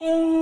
Oh.